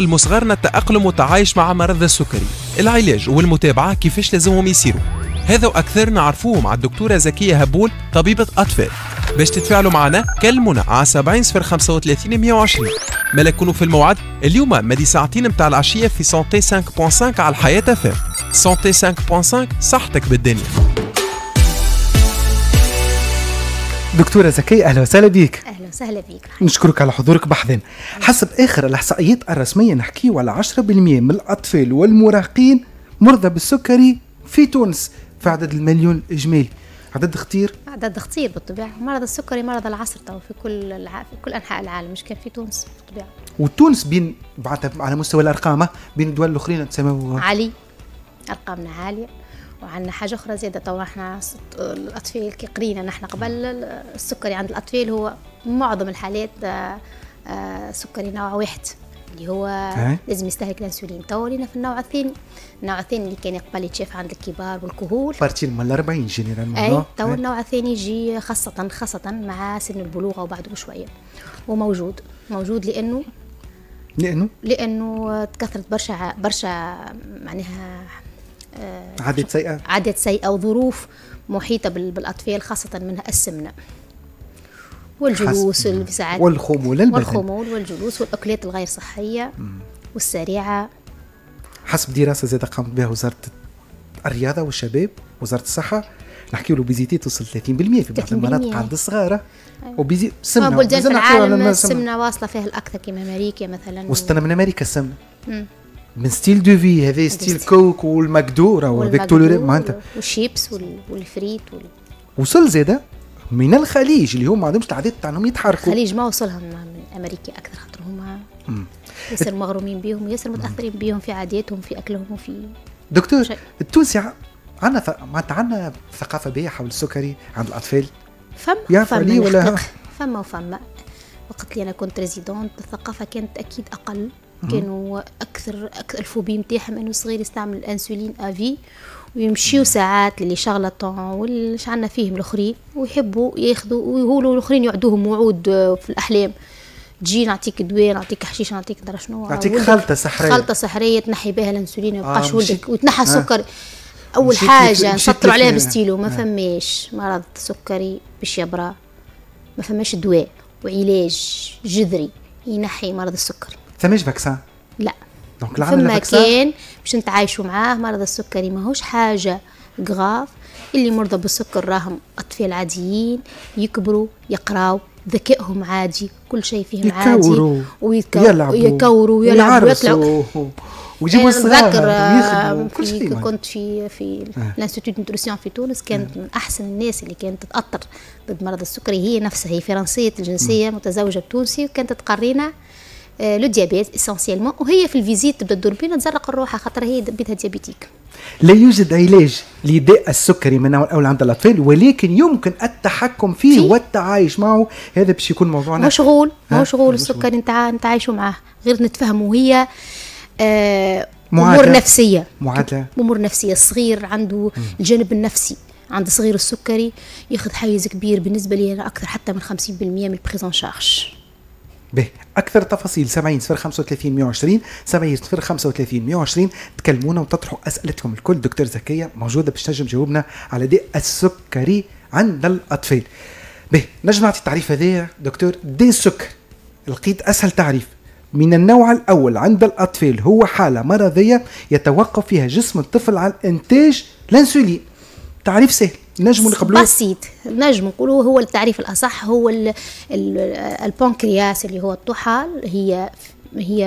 المصغرنا التأقلم والتعايش مع مرض السكري. العلاج والمتابعة كيفاش لازمهم يصيروا. هذا وأكثر نعرفوه مع الدكتورة زكية هبول طبيبة أطفال. باش تتفاعلوا معنا كلمونا على 70 صفر 35 120 مالا كونوا في الموعد اليوم مدة ساعتين متاع العشية في Santé 5.5 على الحياة FM Santé 5.5 صحتك بالدنيا. دكتورة زكية أهلا وسهلا أهلا وسهلا بك نشكرك على حضورك بحذانا حسب آخر الإحصائيات الرسمية نحكيو على 10% من الأطفال والمراهقين مرضى بالسكري في تونس في عدد المليون إجمالي عدد خطير؟ عدد خطير بالطبيعة. مرض السكري مرض العصر تو في كل الع... في كل أنحاء العالم مش كان في تونس بالطبيعة. وتونس بين بعد على مستوى الأرقام ها، بين الدول الأخرين تسموا عالي أرقامنا عالية. وعندنا حاجة أخرى زادة تو إحنا الأطفال كي قرينا نحن قبل السكري عند الأطفال هو معظم الحالات آه، آه، سكري نوع واحد اللي هو. لازم يستهلك الإنسولين. تو ولينا في النوع الثاني النوع الثاني اللي كان قبل يتشاف عند الكبار والكهول. partir من ال 40 généralement et تو النوع الثاني يجي خاصة خاصة مع سن البلوغ وبعده بشوية وموجود. موجود لأنه لأنه؟ لأنه تكثرت برشا برشا معناها آه، عادة سيئة؟ عادات سيئة وظروف محيطة بال- بالأطفال خاصة منها السمنة. والجلوس ساعات والخمول البدن والخمول والجلوس والأكلات الغير صحية والسريعة. حسب دراسة زاد قامت بها وزارة الرياضة والشباب وزارة الصحة. نحكيو الأوبيزيتي توصل 30% في بعض 30% المناطق عند الصغار وبيزي ما سمنة بلدان في العالم. السمنة واصلة فيها الأكثر كما أمريكا مثلا. وستنا من أمريكا السمنة. مم. من ستيل دو في هذا ستيل. كوك والمقدورة وهذاك تولوري معناتها. والشيبس وال- والفريت وال- وصل زادة من الخليج اللي هم ما عندهمش العادات تاعهم يتحركوا. الخليج ما وصلهم من أمريكا أكثر خاطر هما ياسر مغرومين بهم وياسر متأثرين بهم في عاداتهم في أكلهم وفي دكتور. التونسي عندنا ث... معناتها عندنا ثقافة بيع حول السكري عند الأطفال. فما فما ولا؟ فما وفما وقت اللي أنا كنت résidente الثقافه كانت أكيد أقل. كانوا أكثر أكثر ال phobie نتاعهم إنه الصغير يستعمل الإنسولين à vie ويمشيو ساعات اللي شغله طون واللي عندنا فيهم الأخرين ويحبوا ياخذوا ويقولوا الأخرين يعدوهم وعود آه، في الأحلام. تجي نعطيك دواء نعطيك حشيش نعطيك درا شنو. نعطيك ولدك خلطة سحرية. خلطة سحرية تنحي بها الإنسولين ما يبقاش آه، ولدك. وتنحى آه. السكر أول مشيت لك- حاجة نسطروا عليها بستيلو ما آه. فماش مرض سكري باش يبرى. ما فماش دواء وعلاج جذري ينحي مرض السكري ثماش vaccin لا. donc فما كان باش نتعايشوا معاه مرض السكري ماهوش حاجة grave. اللي مرضى بالسكر راهم أطفال عاديين يكبروا يقراوا ذكائهم عادي كل شيء فيهم عادي. يكوروا ويكو- يلعبوا يكوروا ويلعبوا ويطلعوا ويجيبوا الصغار ويخدموا آه، كل في شيء كنت في في ال institut nutrition في تونس كانت من أحسن الناس اللي كانت تتأثر ضد مرض السكري. هي نفسها هي فرنسية الجنسية متزوجة بتونسي وكانت تقرينا آه، le diabète essentiellement وهي في ال visite تبدأ تدور بينا تزرق لروحها خاطر هي بيدها diabétique لا يوجد علاج لداء السكري من الأول عند الأطفال ولكن يمكن التحكم فيه فيه. والتعايش معه هذا باش يكون موضوعنا مش غول؟ مش غول. السكري نتاع نتعايشوا معاه غير نتفهموا هي آه، معادلة. أمور نفسية معادلة. أمور نفسية الصغير عنده الجانب النفسي عند صغير السكري ياخذ حيز كبير بالنسبة لي أنا أكثر حتى من 50% من ال prise en charge به. أكثر تفاصيل 70 صفر 35 120 70 صفر 35 120 تكلمونا وتطرحوا أسئلتكم. الكل دكتور زكية موجودة باش تنجم تجاوبنا على داء السكري عند الأطفال. به. نجم نعطي التعريف هذايا دكتور داء السكر لقيت أسهل تعريف. من النوع الأول عند الأطفال هو حالة مرضية يتوقف فيها جسم الطفل عن إنتاج الانسولين. تعريف سهل. نجموا نقبلوه بسيط. نجم نقولوا هو التعريف الأصح هو ال ال البنكرياس اللي هو الطحال هي هي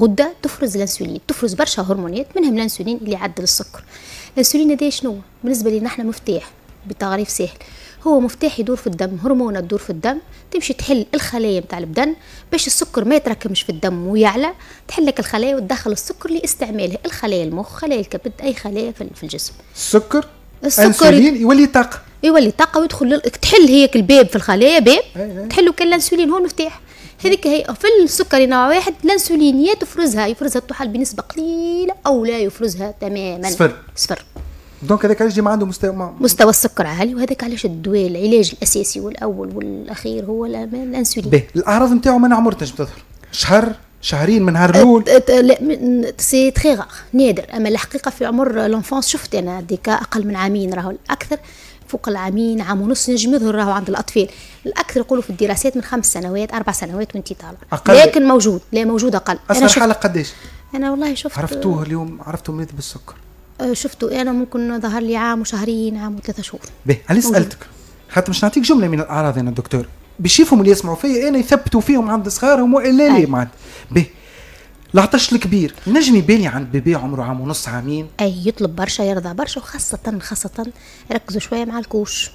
غدة تفرز الانسولين تفرز برشا هرمونات منهم الانسولين اللي يعدل السكر. الانسولين هذا شنو؟ بالنسبة لنا إحنا مفتاح بتعريف سهل. هو مفتاح يدور في الدم هرمونات تدور في الدم تمشي تحل الخلايا نتاع البدن باش السكر ما يتراكمش في الدم ويعلى. تحل لك الخلايا وتدخل السكر لاستعمالها الخلايا المخ خلايا الكبد أي خلايا في في الجسم. السكر السكر يولي طاقة. يولي طاقة ويدخل تحل هيك الباب في الخلايا باب. تحلو كان الانسولين هو المفتاح هذيك هي في السكري نوع واحد الانسولين يا تفرزها يفرزها الطحال بنسبة قليلة أو لا يفرزها تماما. صفر. صفر. donc هذاك علاش ديما عنده مستوى ما- مستوى السكر عالي وهذاك علاش الدواء العلاج الأساسي والأول والأخير هو الأنسولين. الأعراض نتاعو من عمر تنجم تظهر شهر شهرين من نهار الأول c'est très rare نادر. أما الحقيقة في عمر l'enfance شفت أنا des cas أقل من عامين راهو. الأكثر فوق العامين عام ونص نجم يظهر راهو عند الأطفال. الأكثر يقولوا في الدراسات من خمس سنوات أربع سنوات وانت طالع. أقل. لكن موجود لا موجود أقل. أصلا حالة قداش أنا والله شفت عرفتوه اليوم؟ عرفتوا مريض بالسكر. شفته أنا ممكن ظهر لي عام وشهرين عام وثلاثة شهور. به موجود. سألتك؟ خاطر باش نعطيك جملة من الأعراض أنا الدكتور باش يفهموا اللي يسمعوا فيا أنا يثبتوا فيهم عند صغارهم وإلا لي أي. معناتها به. العطش الكبير. نجم يبان لي عند bébé عمره عام ونص عامين. أي يطلب برشا يرضع برشا وخاصة خاصة ركزوا شوية مع ال couche.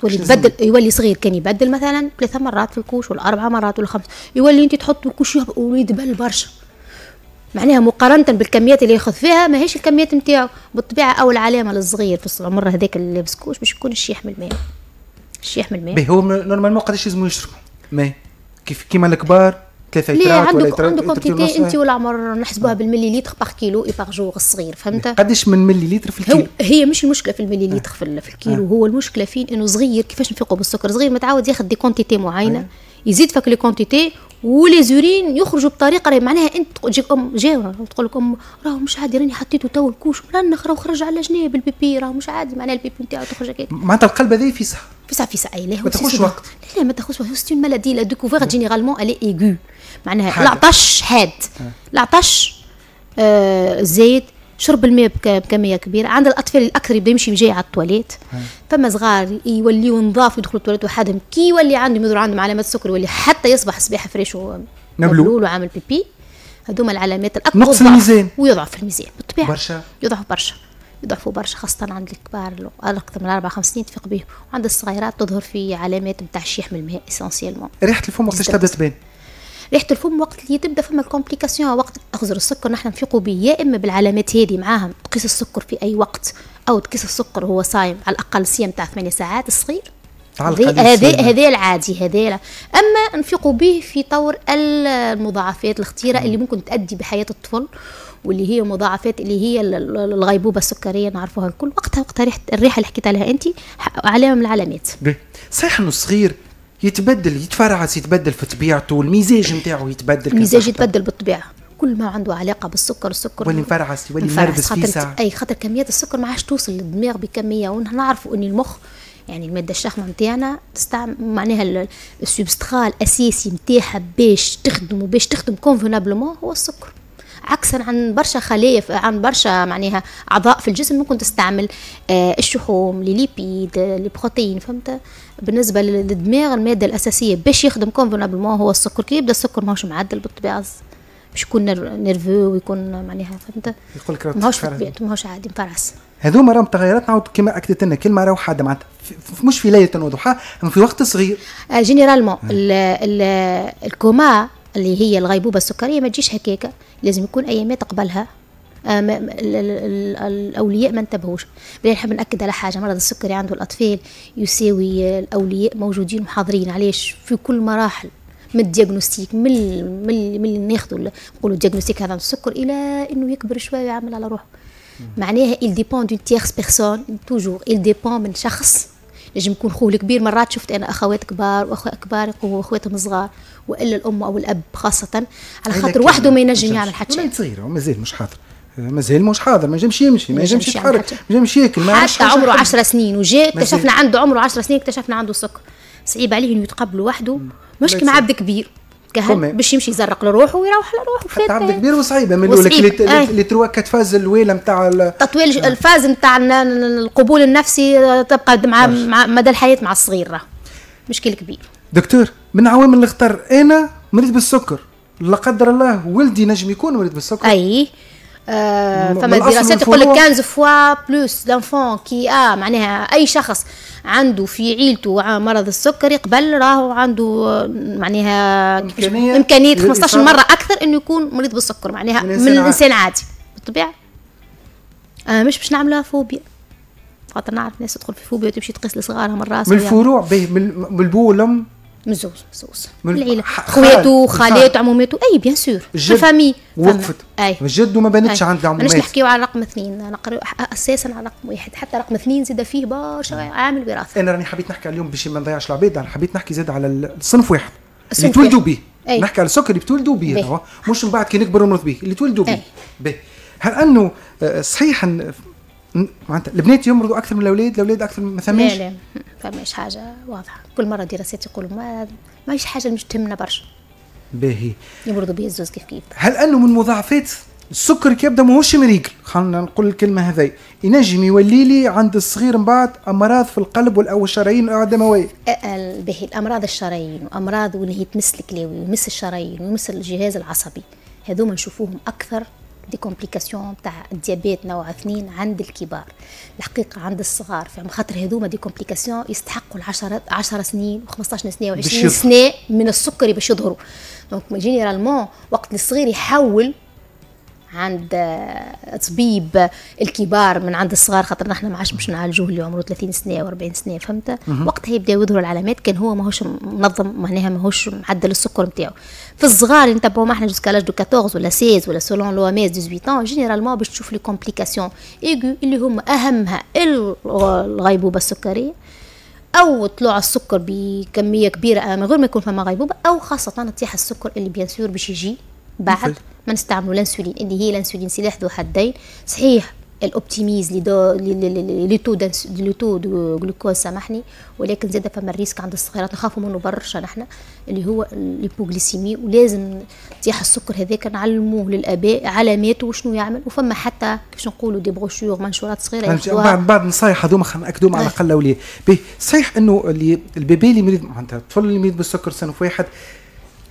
تولي؟ تبدل يولي صغير كان يبدل مثلا ثلاثة مرات في ال couche ولا أربع مرات ولا خمس يولي أنت تحط ال couche ويبدل برشا. معناها مقارنة بالكميات اللي ياخذ فيها ما هيش الكميات نتاعو. بالطبيعة أول علامة للصغير في العمر هذاك اللي لابس couche باش يكون الشي يحمل ماء الشي يحمل ماء هو normalement قداش لازم يشربوا ما كيف كيما الكبار ثلاثة لترات ولا عندك لترات- عندك لترتين quantité. انت والعمر نحسبوها بالمليليتر par kilo et par jour الصغير فهمت؟ قداش من ملي لتر في الكيلو؟ هي مش المشكلة في المليليتر في, ال- في الكيلو هو المشكلة فين؟ إنه صغير كيفاش نفيقوا بالسكر؟ صغير متعود ياخذ des quantités معينة يزيد فيك les quantités و les urines يخرجوا بطريقة راهي معناها أنت تجيك أم جاوة تقول لك أم راه مش عادي راني حطيته تو الكوش منخ راه خرج على جناب البيبي راه مش عادي معناها البيبي نتاعو تخرج هكاك. معناتها القلب هذا في صح في ساعه في ساعه لا ما تاخذش وقت. لا لا ما تاخذش وقت. cette maladie-là. découverte généralement elle est aiguë معناها. العطش حاد. العطش آه زايد شرب الماء بك- بكمية كبيرة. عند الأطفال الأكثر يبدأ يمشي جاي على التواليت. فما صغار يوليو نظاف يدخلوا التواليت وحدهم. كي يولي عندهم يظهر عندهم علامات السكر يولي حتى يصبح صباح فريش مبلول. وعامل بيبي. هذوما العلامات الأكبر. نقص. الميزان. ويضعف الميزان. بالطبيعة. برشا. يضعفوا برشا. يضعفوا برشا خاصة عند الكبار أكثر من أربع خمس سنين تفيق بهم وعند الصغيرات تظهر في علامات نتاع الشيح من الماء essentiellement ريحة الفم وقتاش تبدأ تبان؟ ريحة الفم وقت اللي تبدأ فما complication وقت أخزر السكر نحن نفيقوا به يا إما بالعلامات هذه معاهم تقيس السكر في أي وقت أو تقيس السكر وهو صايم على الأقل صيام تاع ثمانية ساعات الصغير تعال هذا هذا العادي هذا. أما نفيقوا به في طور المضاعفات الخطيرة اللي ممكن تؤدي بحياة الطفل واللي هي مضاعفات اللي هي ال- ال- الغيبوبة السكرية نعرفوها الكل. وقتها وقتها ريحه الريحة اللي حكيت عليها انت علامه من العلامات. صحيح إنه صغير يتبدل يتفرعس يتبدل في طبيعته المزاج نتاعو يتبدل المزاج. يتبدل بالطبيعة. كل ما عنده علاقة بالسكر السكر يولي مفرعس يولي مفرعس. منرفز في خاطر أي خاطر كميات السكر ما عادش توصل للدماغ بكمية. ونعرفوا ان المخ يعني المادة الشحمه نتاعنا تستعمل معناها ال- ال substrat الاساسي نتاعها باش تخدم وباش تخدم convenablement هو السكر. عكسا عن برشا خلايا عن برشا معناها أعضاء في الجسم ممكن تستعمل آه الشحوم les lipides آه، البروتين فهمت؟ بالنسبة للدماغ المادة الأساسية باش يخدم convenablement هو السكر. كي يبدأ السكر ماهوش معدل بالطبيعة باش يكون nerveux ويكون معناها فهمت؟ يقول لك ماهوش ماهوش عادي مفرعس هذوما راهم تغيرات نعاود كما أكدت لنا كلمة راهو حادة معناتها مش في ليلة وضحاها في وقت صغير. آه، généralement ال- ال- الكوما اللي هي الغيبوبة السكرية ما تجيش هكاكا لازم يكون أيامات قبلها. آه، الأولياء ما انتبهوش. بل نحب نأكد على حاجة مرض السكري عند الأطفال يساوي الأولياء موجودين وحاضرين علاش؟ في كل مراحل من ال diagnostic من ال- من ال- من اللي ناخذوا نقولوا الديagnostic هذا السكر إلى إنه يكبر شوية ويعمل على روحه. معناها il dépend d'une tierce personne toujours il dépend من شخص. نجم يكون خوه الكبير مرات شفت أنا أخوات كبار واخوات كبار يقووا أخواتهم صغار وإلا الأم أو الأب خاصة على خاطر وحده ما ينجم. يعمل حتى شيء وليد صغير هو مازال مش حاضر. مازال مش حاضر ما ينجمش يمشي ما ينجمش يتحرك. ما ينجمش ياكل ما حتى عمره حاجة. 10 سنين وجاء. اكتشفنا عنده عمره 10 سنين اكتشفنا عنده سكر صعيب عليه إنه يتقبل وحده مش يصير. عبد كبير كهل. باش يمشي يزرق لروحه ويروح لروحه حتى عبد كبير وصعيبه من الأولى وصعيب. اللي آه. تروا كتفاز الويلة نتاع تطويل الفاز نتاع القبول النفسي تبقى مع مع مدى الحياة مع الصغير مشكل كبير دكتور من عوامل الخطر أنا مريض بالسكر لا قدر الله ولدي نجم يكون مريض بالسكر أي آه فما الأصل دراسات تقول لك والفروع. 15 فوا بلوس لانفون كي آه معناها أي شخص عنده في عيلته مرض السكري قبل راهو عنده آه، معناها إمكانية إمكانية 15 للإصابة. مرة أكثر إنه يكون مريض بالسكر معناها من الإنسان عادي بالطبيعة. آه مش باش نعملها phobie. خاطر نعرف ناس تدخل في phobie وتمشي تقيس لصغارها من راسها. من الفروع به من من البو والام من زوز من زوز من من العيله خواتو خال- خالاتو عموماتو أي bien sûr. famille وقفت. أي. الجد وما بانتش. عند ماناش عمومات نحكيو على رقم اثنين؟ نقرا أساسا على رقم واحد. حتى رقم اثنين زاد فيه برشا عامل وراثة. أنا راني حبيت نحكي اليوم باش ما نضيعش العباد. أنا حبيت نحكي زاد على الصنف واحد. اللي تولدوا. به. نحكي على السكر اللي باهي. توا، مش من بعد كي نكبروا ونمرض بيه اللي تولدوا. باهي. هل أنه آه، صحيح معناتها البنات يمرضوا أكثر من الأولاد الأولاد أكثر من ما لا ثماش؟ لا فماش حاجة واضحة. كل مرة دراسات يقولوا ما ماهيش حاجة مش تهمنا برشا. باهي. يمرضوا به الزوز كيف كيف. هل أنه من مضاعفات السكر كي يبدأ ماهوش مريقل خلينا نقول الكلمة هذي. ينجم يولي لي عند الصغير من بعد أمراض في القلب وال- أو الشرايين الدموية. ال- باهي الأمراض الشرايين وأمراض وان هي تمس الكلاوي ويمس الشرايين ويمس الجهاز العصبي. هذوما نشوفوهم أكثر des complications تاع ال diabète نوع اثنين عند الكبار الحقيقة عند الصغار فهم خاطر هذوما des complications يستحقوا العشرة 10 سنين و15 سنة باش و20 يظهر. سنة من السكري باش يظهروا donc généralement وقت الصغير يحول عند طبيب الكبار من عند الصغار خاطر نحن ما عادش باش نعالجوه اللي عمره 30 سنة و40 سنة فهمت؟ وقتها يبداو يظهروا العلامات كان هو ماهوش منظم معناها ماهوش معدل السكر نتاعو في الصغار اللي نتبعوا معنا jusqu'à l'âge de 14 ولا 16 ولا selon l'OMS 18 généralement باش تشوف les complications aiguës اللي هم أهمها الغيبوبة السكرية أو طلوع السكر بكمية كبيرة من غير ما يكون فما غيبوبة أو خاصة طيح السكر اللي بيان سور باش يجي بعد؟ ما نستعملوا الانسولين اللي هي الانسولين سلاح ذو حدين صحيح الأوبتيميز لي تو لي تو دو جلوكوز سامحني ولكن زاد فما الريسك عند الصغيرات نخافوا منه برشا نحن اللي هو الهيبوغليسيمي ولازم طيح السكر هذاك نعلموه للآباء علاماته وشنو يعمل وفما حتى كيفاش نقولوا دي بروشور منشورات صغيرة؟ ياخذوها بعد بعد نصايح هذوما خلينا ناكدوهم على أي. الأقل الاولياء صحيح إنه اللي البيبي اللي مريض معناتها الطفل اللي مريض بالسكر صنف واحد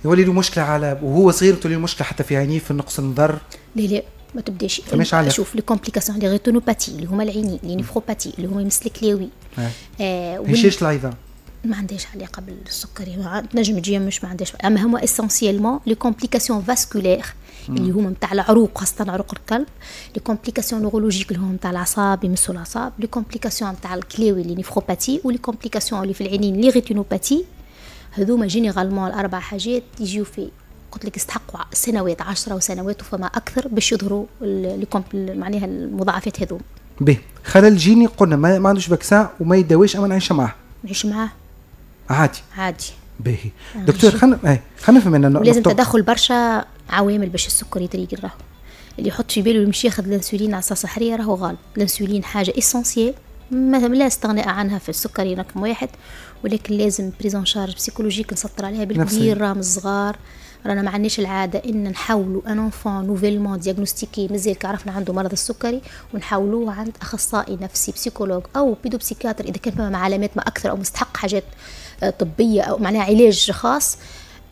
يولي له مشكلة على وهو صغير تولي له مشكلة حتى في عينيه في النقص النظر. لا لا ما تبداش. فماش علاقة. شوف les complications les rétinopathies اللي هما العينين les néphropathies اللي هما يمس الكلاوي أي. آه هشاش العظام ما عندهاش علاقة بالسكري ما عند- تنجم تجي مش ما عندهاش. أما هما essentiellement les complications vasculaires اللي هما نتاع العروق خاصة عروق القلب. les complications neurologiques اللي هما نتاع الأعصاب يمسوا الأعصاب. les complications نتاع الكلاوي اللي néphropathie و les complications اللي في العينين les rétinopathies هذوما généralement الاربع حاجات يجيو في قلت لك يستحقوا سنوات عشرة وسنوات وفما أكثر باش يظهروا معناها المضاعفات هذوما باهي خلل جيني قلنا ما, ما عندوش vaccin وما يداويش اما نعيش معاه. نعيش معاه. عادي. عادي. باهي دكتور خلينا اي خلينا نفهم ان ولازم النقطة- تدخل برشا عوامل باش السكر يتريقل راهو اللي يحط في باله يمشي ياخذ الانسولين على أساس صحريه راهو غالب الانسولين حاجة essentielle ما لا استغناء عنها في السكري رقم واحد. ولكن لازم prise en charge psychologique نسطر عليها بالكبير. راهم الصغار. رانا ما عندناش العادة إن نحاولوا un enfant nouvellement diagnostiqué مازال كعرفنا عنده مرض السكري ونحاولوه عند أخصائي نفسي psychologue أو pédopsychiatre إذا كان فما علامات ما أكثر أو مستحق حاجات آه، طبية أو معناها علاج خاص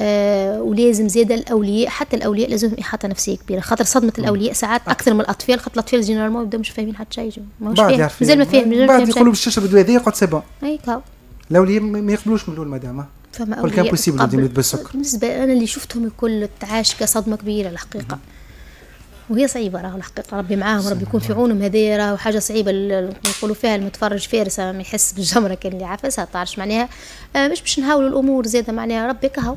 آه ولازم زيادة الأولياء حتى الأولياء لازم إحاطة نفسية كبيرة. خاطر صدمة الأولياء ساعات أكثر من الأطفال خاطر الأطفال جينيرالمون يبداو مش فاهمين حتى شيء ماهوش فاهم مازال ما فاهم بعد يقولوا شيء. باش تشرب الدواء هذا يقعد سي بون أي كاو. الاولياء ما ما يقبلوش من الأول مدام. فما قل كان بوسيبل قبل- بالسكر. بالنسبة أنا اللي شفتهم الكل تعاش كصدمة كبيرة الحقيقة. وهي صعيبة راهو الحقيقة ربي معاهم ربي يكون في عونهم هذايا راهو حاجة صعيبة ال- يقولوا فيها المتفرج فارسة ما يحس بالجمرة كان اللي عافسها تعرفش معناها. آه، مش باش نهاولوا الأمور زادة معناها ربي كهو.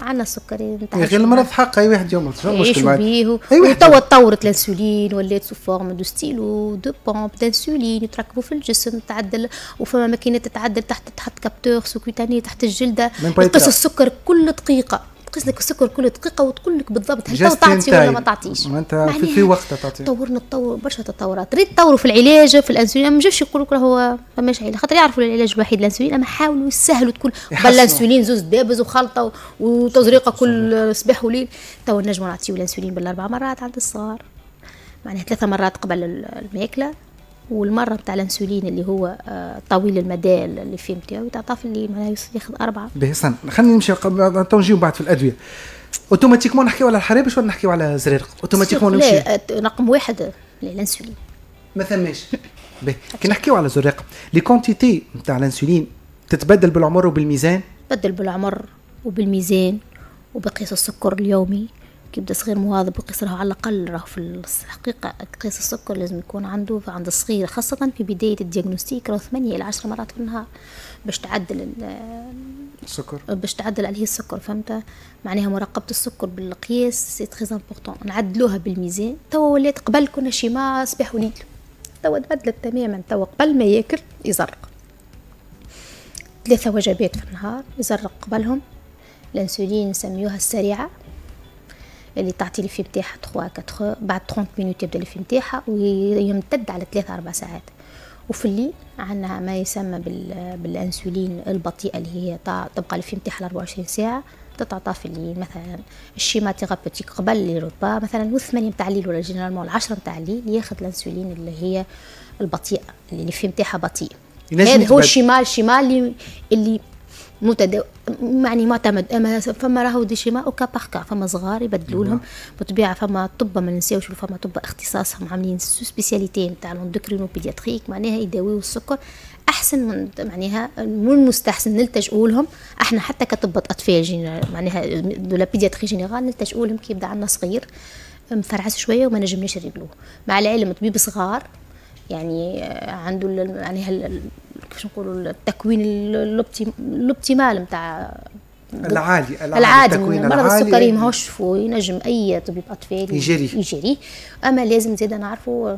عندنا السكري يا نتعايشوا أخي المرض. حق أي واحد يوم شنو المشكل بيه وتوا تطورت الانسولين ولات sous forme de stylo de pompe d'insuline يتركبوا في الجسم تعدل وفما ماكينات تتعدل تحت تحت capteur sous-cutané تحت الجلدة. يقيس السكر كل دقيقة تقيس لك السكر كل دقيقة وتقول لك بالضبط هل تعطي ولا ما. تعطيش؟ ما انت في, في وقت تعطي تطورنا تطور برشا تطورات. تريد تطوروا في العلاج في الانسولين ما جاش يقولوا لك راهو فماش علاج خاطر يعرفوا العلاج الوحيد الانسولين أما حاولوا يسهلوا تكون. يحسنوا. بل الانسولين زوز دابز وخلطة وتزريقة كل صباح وليل. تو نجموا نعطيو الانسولين بالأربع مرات عند الصغار. معناها ثلاثة مرات قبل ال- الماكلة. والمرة بتاع الانسولين اللي هو آه، طويل المدى اللي فيه نتاعو تعطى في الليل معناها ياخذ أربعة. باهي استنى خلينا نمشي تو نجيو بعد في الأدوية. automatiquement نحكيو على الحرابش ولا نحكيو على زريرق automatiquement نمشي. لا رقم واحد الانسولين ما ثماش كي نحكيو على زريرق les quantités نتاع الانسولين تتبدل بالعمر وبالميزان؟ بدل بالعمر وبالميزان وبقياس السكر اليومي. كي يبدأ صغير مواظب يقيس راهو على الأقل راهو في الحقيقة قياس السكر لازم يكون عنده عند الصغير خاصة في بداية ال diagnostic راهو 8 إلى 10 مرات في النهار باش تعدل ال- السكر. باش تعدل عليه السكر فهمت؟ معناها مراقبة السكر بالقياس c'est très important نعدلوها بالميزان. توا ولات قبل كنا schéma صباح وليل توا تبدلت تماما توا قبل ما ياكل يزرق. ثلاثة وجبات في النهار يزرق قبلهم. الإنسولين نسميوها السريعة. اللي تعطي ال effet نتاعها 3 4 بعد 30 minutes يبدأ ال effet نتاعها ويمتد على 3 4 ساعات. وفي الليل عندنا ما يسمى بالإنسولين البطيئة اللي هي تبقى ال effet نتاعها 24 ساعة. تتعطى في الليل مثلا ال schéma thérapeutique قبل les repas مثلا والثمانية نتاع الليل ولا généralement العشرة نتاع الليل ياخذ الإنسولين اللي هي البطيئة اللي effet نتاعها بطيء هذا هو الشمال الشمال اللي اللي متداو يعني معتمد. أما فما راهو des schémas au cas par فما صغار يبدلوا لهم بالطبيعه فما طب ما ننساوش فما طب اختصاصهم عاملين spécialité نتاع ال endocrino pédiatrique معناها يداويو السكر أحسن من معناها مو المستحسن نلتجئوا لهم إحنا حتى كطب أطفال معناها de pédiatrie générale نلتجئوا لهم كي يبدأ عندنا صغير مفرعس شوية وما نجمناش نريقلوه مع العلم طبيب صغار يعني عنده يعني كيفاش نقولوا التكوين الأوبتيمال نتاع العالي العادي مرض السكري ماهوش ينجم أي طبيب اطفال يجري. يجري. أما لازم زيد نعرفوا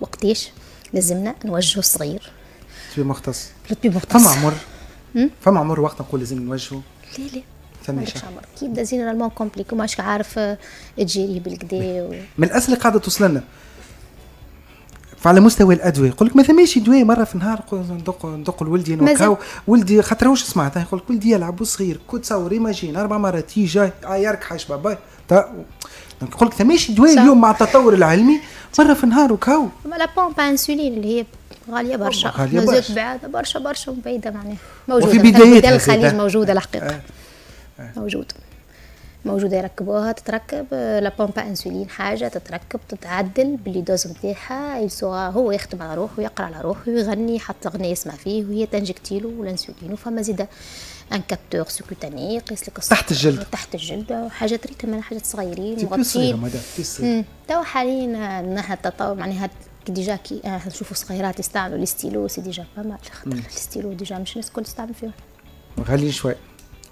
وقتاش لازمنا نوجهوا الصغير. طبيب مختص طبيب مختص فما عمر؟ فما عمر وقت نقول لازم نوجهه لا لا. فماش عمر. كي يبدا généralement compliqué ماش عارف تجيري بالكدا و... من الأسئلة قاعدة توصل لنا فعلى مستوى الأدوية. يقول لك ما ثماش دواء مرة في النهار ندق ندق لولدي وكهو. ولدي خاطر واش سمعت يقول لك ولدي يلعب صغير كنت تصور imagine أربع مرات يجي آه يرك حاش بابا يقول لك ثماش دواء اليوم مع التطور العلمي مرة في النهار وكهو. la pompe insuline اللي هي غالية برشا. غالية برشا. بعيده برشا برشا وبعيده معناها. موجودة. وفي بدايات الخليج موجودة الحقيقة آه. آه. موجود. موجودة يركبوها تتركب la pompe à insuline حاجة تتركب تتعدل بال les doses نتاعها هو يخدم على روحه ويقرا على روحه ويغني حتى غني يسمع فيه وهي ت injecter لو الانسولين وفما زادة un capteur sous-cutané يقيس لك تحت الجلد. تحت الجلد حاجات ريتم حاجات صغيرين مغطين تو حاليا نحن التطور معناها déjà كي نشوفوا صغيرات يستعملوا ال stylo c'est déjà pas mal خاطر ال stylo déjà مش الناس الكل تستعمل فيه غاليين شوي.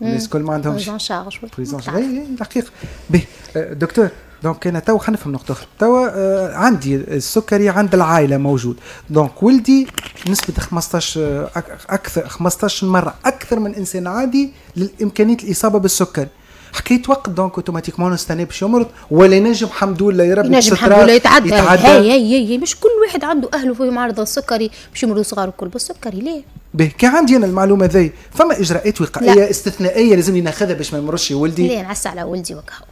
الناس الكل ما عندهمش prise en charge charge دقيق به دكتور donc أنا تو حنفهم نقطه أخرى تو عندي السكري عند العائله موجود donc ولدي نسبه 15 أكثر 15 مره أكثر من انسان عادي لامكانيه الاصابه بالسكري حكيت وقت donc automatiquement نستنى باش يمرض ولا ينجم الحمد لله يا ربي ينجم الحمد لله يتعدى يتعدى هي هي هي مش كل واحد عنده أهله في معرض السكري؟ باش يمرضوا صغار الكل بالسكري ليه؟ به كي عندي أنا المعلومة ذي. فما إجراءات وقائية لا. استثنائية لازم ناخذها باش ما يمرضش ولدي؟ ليه نعس على ولدي وكهو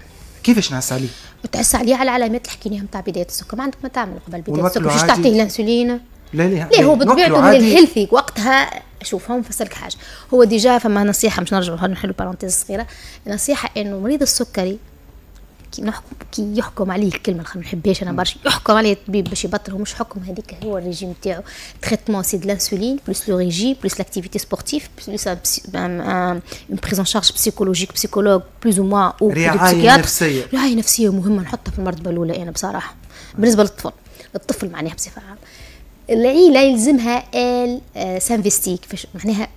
كيفاش نعس عليه؟ تعس عليه على العلامات اللي حكيناهم نتاع بداية السكر. ما عندك ما تعمل قبل بداية السكر باش تعطيه الانسولين. لا لا ليه هو بطبيعته ال healthy وقتها شوف هم نفسرك حاجة. هو déjà فما نصيحة مش نرجع نحلوا parenthèse صغيرة. نصيحة إنه مريض السكري كي نحكم كي يحكم عليه الكلمة ما نحبهاش أنا برشا. يحكم عليه الطبيب باش يبطل هو مش حكم هذيك هو الريجيم تاعو. traitement c'est de l'insuline plus le régime plus l'activité sportive plus une prise en charge psychologique psychologue plus ou moins أو رعاية نفسية. رعاية نفسية مهمة نحطها في المرتبة الأولى أنا بصراحة. بالنسبة للطفل الطفل معناها بصفة عامة. العيلة يلزمها ال s'investir كيفاش؟ معناها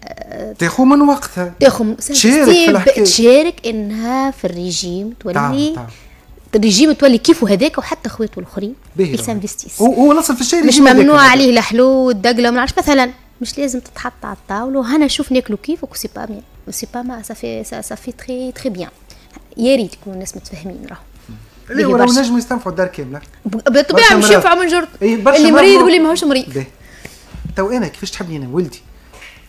تاخذ من وقتها. تاخذ تشارك تشارك إنها في الريجيم تولي الريجيم تولي كيفه هذاك وحتى خواته الآخرين ي s'investissent هو نصل في الشيء مش ممنوع عليه الحلو والدقله ما نعرفش. مثلا مش لازم تتحط على الطاولة. وهنا نشوف ناكلوا كيفك و c'est pas bien c'est pas mal ça fait ça fait très très bien يا ريت يكونوا الناس متفاهمين راهو. اللي ولو نجموا يستنفعوا الدار كاملة. بالطبيعه مش ينفعوا من جرد إيه اللي مريض واللي ماهوش مريض. تو أنا كيفاش تحبني أنا ولدي؟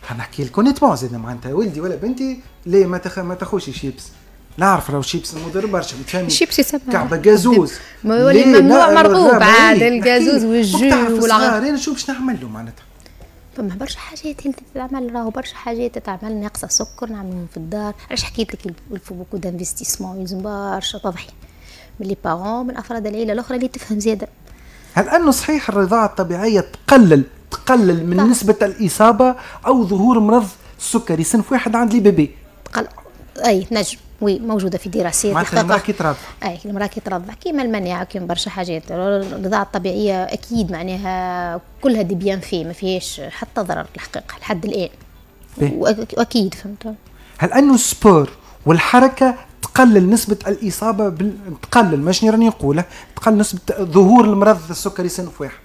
حنحكي لك honnêtement زاد معناتها. ولدي ولا بنتي ليه ما تخ... ما تاخوش شيبس. نعرف راهو شيبس مضر برشا فهمني. شيبس يسمى كعبه جازوز. يولي ممنوع مرغوب عاد الجازوز والجو والعغار أنا شو باش نعمل له معناتها. فما برشا حاجات اللي تتعمل راهو برشا حاجات تتعمل ناقصة سكر نعملهم في الدار. علاش حكيت لك il faut beaucoup d'investissement يلزم برشا تضحيه من les parents من أفراد العيلة الأخرى اللي تفهم زيادة. هل انه صحيح الرضاعة الطبيعية تقلل تقلل من طبعا. نسبة الإصابة أو ظهور مرض السكري صنف واحد عند les bébés. تقل أي نجم. وي موجودة في دراسات معناتها المرأة كي ترضع أي المرأة كي ترضع كيما المناعه كيما برشا حاجات. الرضاعة الطبيعية أكيد معناها كلها des bienfaits ما فيهاش حتى ضرر الحقيقة لحد الآن. واكيد فهمت؟ هل انه ال sport والحركة تقلل نسبة الإصابة بال... تقلل؟ ماشي راني نقوله تقلل نسبة ظهور المرض السكري صنف واحد.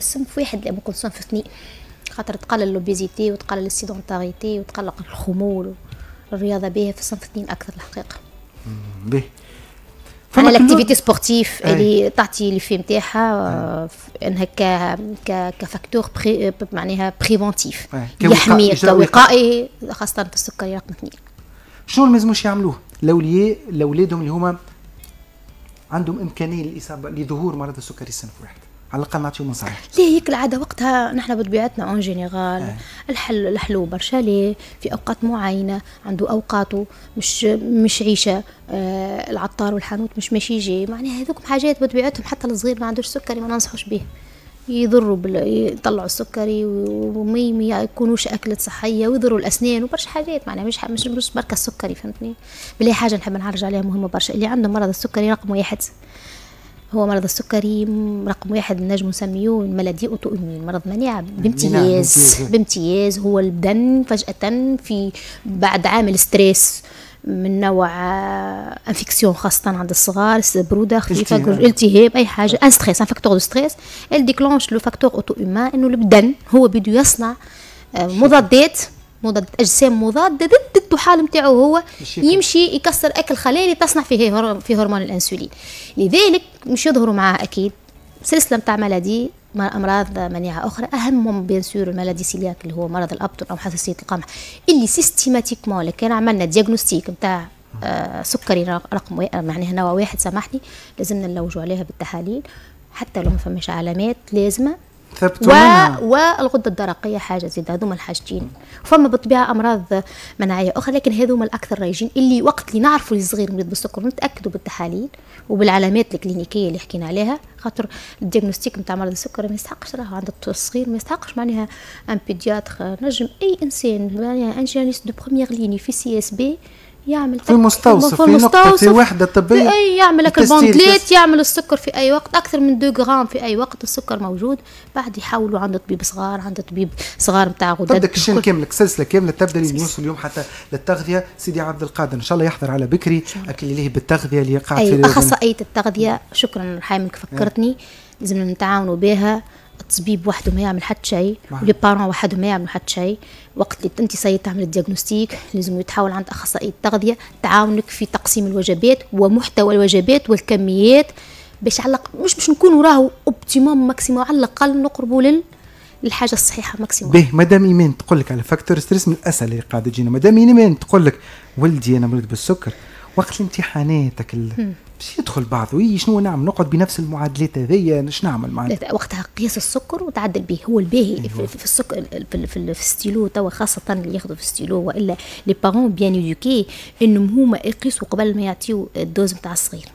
صنف واحد لا ممكن صنف اثنين. خاطر تقلل l'obésité وتقلل ال sédentarité وتقلل الخمول الرياضة به في الصنف اثنين أكثر الحقيقة. به. أنا كل- ال activité sportive. اللي تعطي لي في نتاعها آه، أنها ك ك ك facteur pré معناها préventif يحمي إجراء وقائي خاصة في السكري رقم اثنين. شنو اللي لازموش يعملوه؟ الاولياء لاولادهم اللي هما عندهم إمكانية للاصابه لظهور مرض السكري الصنف واحد على الأقل نعطيهم نصائح ليه؟ هيك العادة وقتها نحن بطبيعتنا en général آه. الحل الحلو برشا ليه؟ في أوقات معينة عنده اوقاته مش مش عيشة آه العطار والحانوت مش ماشي يجي. معناها هذوك حاجات بطبيعتهم حتى الصغير ما عندوش سكري ما ننصحوش به يضروا بال... يطلعوا السكري وما ما يكونوش اكلات صحية ويضروا الأسنان وبرشا حاجات. معناها مش مش مش بركة السكري فهمتني؟ بلي حاجة نحب نعرج عليها مهمة برشا. اللي عنده مرض السكري رقم واحد. هو مرض السكري رقم واحد نجم نسميوه maladie auto-immune مرض مناعه بامتياز بامتياز. بامتياز هو البدن فجأة في بعد عامل stress من نوع آه، infection خاصة عند الصغار برودة خفيفة التهاب. أي حاجة un stress un facteur de stress déclenche le facteur auto-immun إنه البدن هو بده يصنع آه، مضادات مضاد أجسام مضادة ضد الطحال نتاعو هو. يمشي يكسر أكل خلايا اللي تصنع فيه في هرمون الإنسولين لذلك مش يظهروا معاه أكيد سلسلة نتاع maladies أمراض مناعة أخرى اهمهم bien sûr la maladie cœliaque اللي هو مرض الابطن أو حساسية القمح اللي systématiquement اللي كان عملنا diagnostic نتاع آه سكري رق- رقم معناها نوع واحد سامحني لازمنا نلوجوا عليها بالتحاليل حتى لو ما فماش علامات لازمة ثبتوا و... والغده الدرقيه حاجة زيد هذوما الحاجتين فما بالطبيعه أمراض مناعية أخرى لكن هذوما الأكثر رايجين. اللي وقت اللي نعرفوا الصغير مريض بالسكر نتأكدوا بالتحاليل وبالعلامات الكلينيكية اللي حكينا عليها خاطر ال diagnostic نتاع مرض السكر ما يستحقش راهو عند الصغير ما يستحقش معناها un pédiatre نجم أي إنسان معناها un généraliste de première ligne في CSB يعمل في المستوصف، في نقطة، في وحدة طبية في أي يعمل لك البوندليت. يعمل السكر في أي وقت أكثر من 2 غرام في أي وقت السكر موجود. بعد يحولوا عند طبيب صغار عند طبيب صغار نتاع غدد. تبدا كشان الكل. كاملة سلسلة كاملة تبدأ نوصل اليوم حتى للتغذية. سيدي عبد القادر إن شاء الله يحضر على بكري أكل اللي بالتغذية اللي قاعد أي في أخصائية التغذية. شكرا رحيمك فكرتني. لازمنا نتعاونوا بها الطبيب وحده ما يعمل حتى شيء. ولي بارون وحدهم ما يعملوا حتى شيء. وقت اللي انت سيد تعمل ال diagnostic لازم يتحول عند أخصائية التغذية تعاونك في تقسيم الوجبات ومحتوى الوجبات والكميات باش على مش باش نكونوا راهو optimum maximum على الأقل نقربوا لل للحاجة الصحيحة maximum به مدام إيمان تقول لك على facteur stress من الاسئله اللي قاعدة تجينا. مدام إيمان تقول لك ولدي أنا مريض بالسكر. وقت الامتحانات ال... باش يدخل بعض oui شنو نعمل؟ نقعد بنفس المعادلات هذيا اش نعمل معناتها وقتها قياس السكر وتعدل به. هو الباهي في, في السكر في, في, في, في الستيلو توا خاصة اللي ياخذوا في الستيلو وإلا les parents bien éduqués إنهم هما يقيسوا قبل ما يعطيو ال dose نتاع الصغير.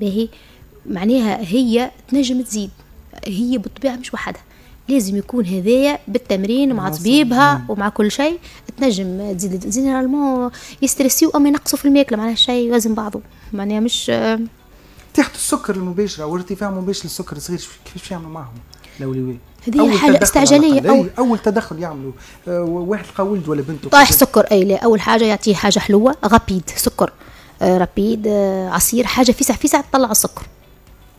باهي؟ معناها هي تنجم تزيد. هي بالطبيعة مش وحدها. لازم يكون هذايا بالتمرين مع طبيبها ومع كل شيء. تنجم تزيد généralement يسترسيو أو ينقصوا في الماكلة معناها شيء يوازن بعضه. معناها مش تحت السكر المباشرة أو ارتفاع مباشر للسكر الصغير كيفاش يعملوا معهم الأولوية؟ هذه الأقل. أول- أي أول تدخل يعملوا. آه، واحد لقى ولد ولا بنته طايح سكر أي لا. أول حاجة يعطيه حاجة حلوة غابيد سكر. آه رابيد آه عصير حاجة فيسع فيسع تطلع السكر.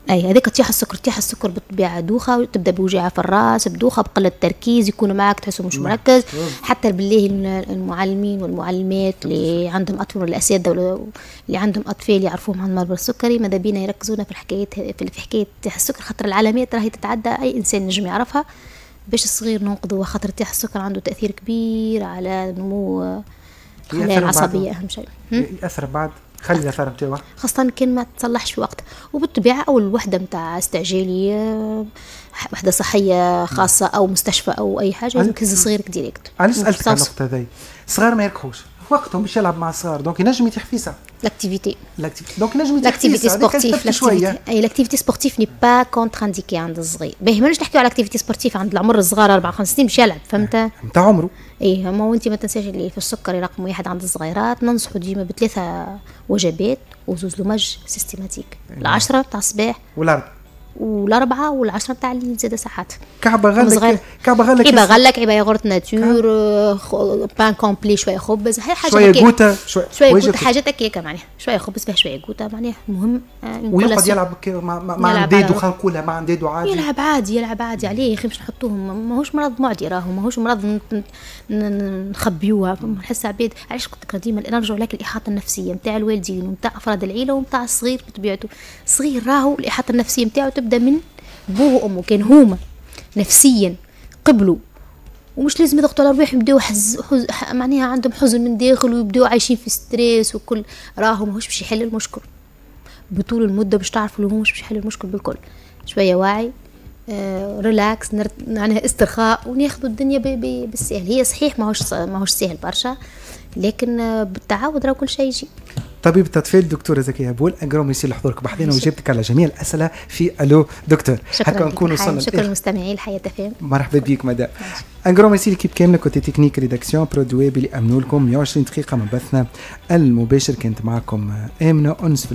أي هذيك تطيح السكر تطيح السكر بالطبيعة دوخة وتبدا بوجيعه في الراس بدوخة بقلة تركيز يكونوا معك تحسوا مش مركز. حتى بالله المعلمين والمعلمات اللي عندهم أطفال الأساتذة اللي عندهم أطفال يعرفوهم عن مرض السكري ماذا بينا يركزونا في الحكايات في حكاية تطيح السكر؟ خاطر العلامات راهي تتعدى أي إنسان نجم يعرفها. باش الصغير ننقذه خاطر تطيح السكر عنده تأثير كبير على نمو الخلايا العصبية أهم شيء. يأثر بعد خلي الاثار نتاعو خاصة كان ما تصلحش في وقتها وبالطبيعة أول وحدة متاع استعجالية وحدة صحية خاصة أو مستشفى أو أي حاجة لازم تهز صغيرك direct. علاش سألتك على. النقطه هذي الصغار ما يركحوش وقتهم باش يلعب مع الصغار دونك ينجم يطيح فيسع l'activité l'activité donc ينجم يطيح l'activité sportive l'activité أي l'activité sportive n'est pas contre-indiquée عند الصغير. باهي ماناش نحكيو على l'activité sportive عند العمر الصغار 4 5 سنين باش يلعب فهمت؟ نتاع عمره. إيه اما وانت ما تنساش اللي في السكري رقم واحد عند الصغيرات ننصحوا ديما بثلاثة وجبات وزوز لمج systématiques. العشرة تاع الصباح. والارض والأربعة والعشرة تاع الليل زاد ساعات كعبة صغير. غلك كعبة غلك عيبه غلك عيبه ياغورت ناتور آه، بان كومبلي شوية خبز هاي حاجة شوية. جوتا شوية شوية حاجات هكاك معناها شوية خبز فيها شوية جوتا معناها المهم آه، ويقعد يلعب مع مع, على- خلينا نقولها مع نديدو عادي. يلعب عادي يلعب عادي عليه يا أخي مش نحطوهم ماهوش مرض معدي راهو ماهوش مرض نخبيوها نحس عباد علاش قلت لك ديما نرجعوا لك الإحاطة النفسية نتاع الوالدين ونتاع أفراد العيلة ونتاع الصغير بطبيعته. الصغير راهو الإحاطة النفسية نتاعو تبدا من بوه وأمه كان هما نفسيا قبلوا. ومش لازم يضغطوا على رواحهم يبداو حز... حز... معناها عندهم حزن من داخل ويبداو عايشين في stress وكل راهو ماهوش باش يحل المشكل. بطول المدة باش تعرفوا اللي هو مش باش يحل المشكل بالكل. شوية وعي آه relaxe نر... معناها استرخاء وناخذوا الدنيا ب... ب... بالسهل. هي صحيح ماهوش ماهوش سهل برشا لكن بالتعود راه كل شيء يجي. طبيبة أطفال الدكتورة زكية هبول un grand merci لحضورك بحضينا وجبتك على جميع الأسئلة في Allo Docteur. شكرا هكا نكون. وصلنا شكرا للآخر. للمستمعين الحياة تفهم مرحبا بك مدام. un grand merci l'équipe كاملة كنت technique rédaction production اللي أمنوا لكم. 120 دقيقة من بثنا المباشر كانت معكم آمنة أنس في